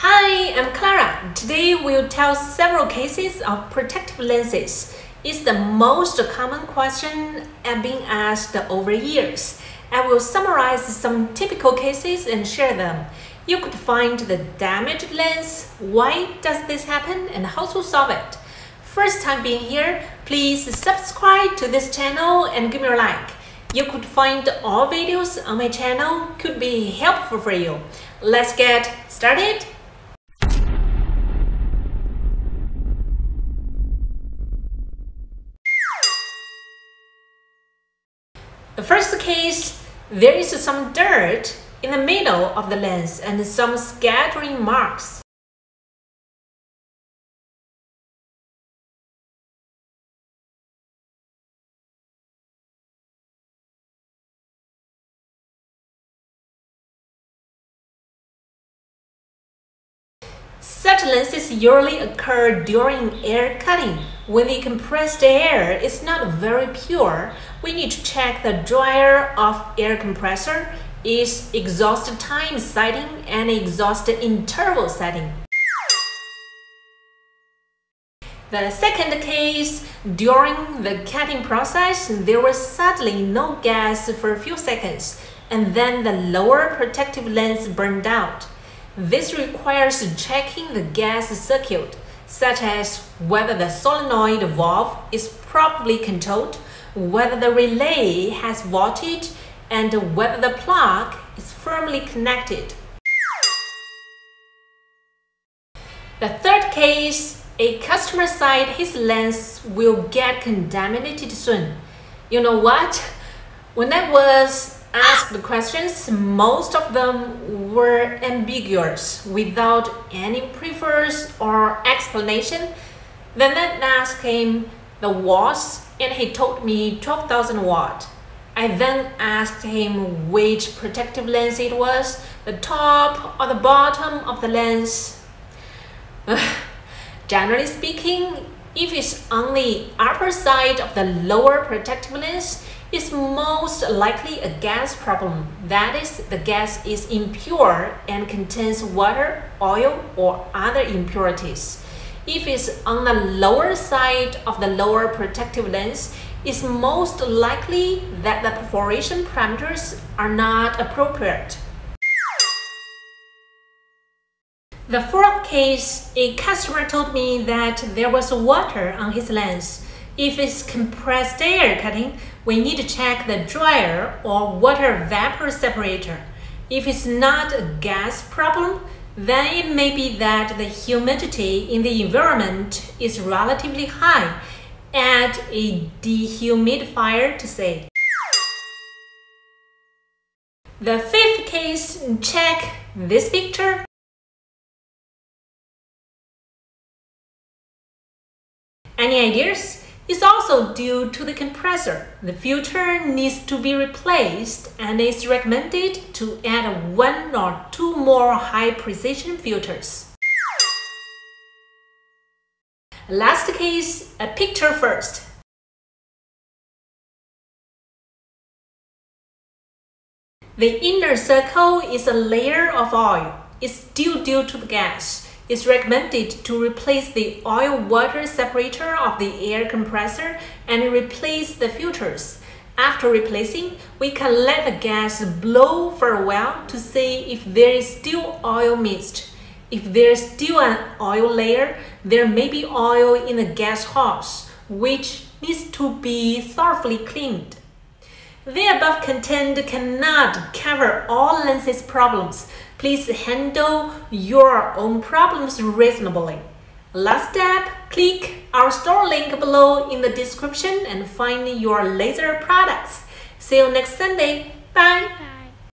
Hi, I'm Clara. Today we'll tell several cases of protective lenses. It's the most common question I've been asked over years. I will summarize some typical cases and share them. You could find the damaged lens, why does this happen, and how to solve it. First time being here, please subscribe to this channel and give me a like. You could find all videos on my channel could be helpful for you. Let's get started. The first case, there is some dirt in the middle of the lens and some scattering marks. Such lenses usually occur during air cutting. When the compressed air is not very pure, we need to check the dryer of air compressor is exhaust time setting and exhaust interval setting. The second case, during the cutting process, there was suddenly no gas for a few seconds, and then the lower protective lens burned out. This requires checking the gas circuit, such as whether the solenoid valve is properly controlled, whether the relay has voltage, and whether the plug is firmly connected. The third case, a customer said his lens will get contaminated soon. You know what? When I was asked the questions, most of them were ambiguous without any preface or explanation. Then I asked him the watts and he told me 12,000 watt. I then asked him which protective lens it was, the top or the bottom of the lens. Generally speaking, if it's on the upper side of the lower protective lens, is most likely a gas problem. That is, the gas is impure and contains water, oil, or other impurities. If it's on the lower side of the lower protective lens, it's most likely that the perforation parameters are not appropriate. The fourth case, a customer told me that there was water on his lens. If it's compressed air cutting, we need to check the dryer or water vapor separator. If it's not a gas problem, then it may be that the humidity in the environment is relatively high. Add a dehumidifier to say. The fifth case, check this picture. Any ideas? is also due to the compressor. The filter needs to be replaced and it's recommended to add one or two more high precision filters. Last case, a picture first. The inner circle is a layer of oil. It's still due to the gas. It's recommended to replace the oil-water separator of the air compressor and replace the filters. After replacing, we can let the gas blow for a while to see if there is still oil mist. If there is still an oil layer, there may be oil in the gas hose, which needs to be thoroughly cleaned. The above content cannot cover all lenses problems, Please handle your own problems reasonably. Last step, click our store link below in the description and find your laser products. See you next Sunday. Bye!